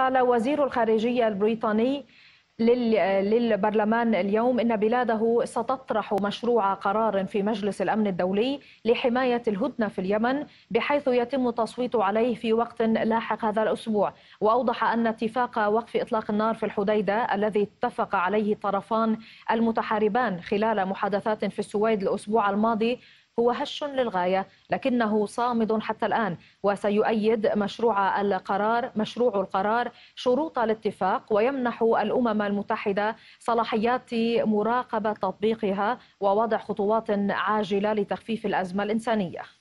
قال وزير الخارجية البريطاني للبرلمان اليوم إن بلاده ستطرح مشروع قرار في مجلس الأمن الدولي لحماية الهدنة في اليمن بحيث يتم التصويت عليه في وقت لاحق هذا الأسبوع. وأوضح أن اتفاق وقف إطلاق النار في الحديدة الذي اتفق عليه الطرفان المتحاربان خلال محادثات في السويد الأسبوع الماضي هو هش للغاية لكنه صامد حتى الآن وسيؤيد مشروع القرار مشروع القرار شروط الاتفاق ويمنح الأمم المتحدة صلاحيات مراقبة تطبيقها ووضع خطوات عاجلة لتخفيف الأزمة الإنسانية.